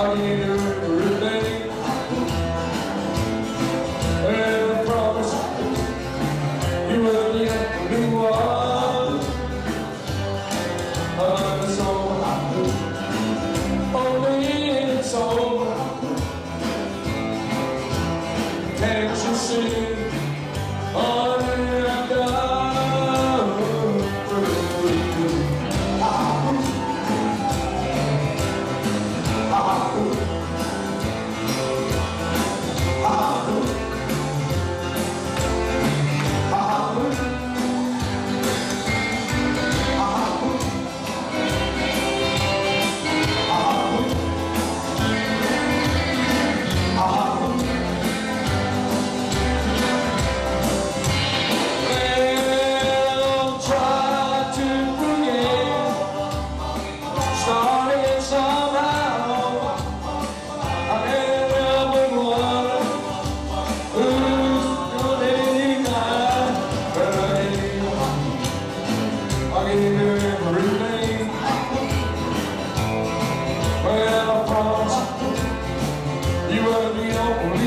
coordinator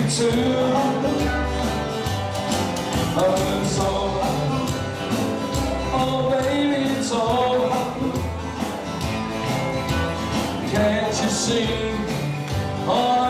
to it's all Oh, baby, it's all Can't you see? Oh,